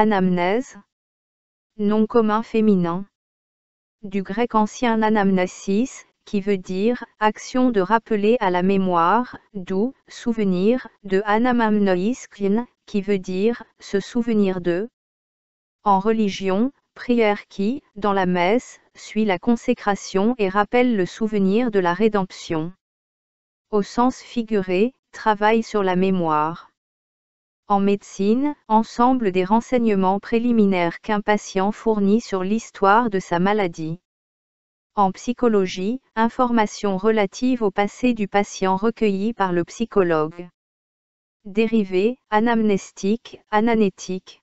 Anamnèse. Nom commun féminin. Du grec ancien anamnesis, qui veut dire action de rappeler à la mémoire, d'où souvenir, de anamamnoiskrin, qui veut dire se souvenir de. En religion, prière qui, dans la messe, suit la consécration et rappelle le souvenir de la rédemption. Au sens figuré, travail sur la mémoire. En médecine, ensemble des renseignements préliminaires qu'un patient fournit sur l'histoire de sa maladie. En psychologie, informations relatives au passé du patient recueillies par le psychologue. Dérivé, anamnestique, ananétique.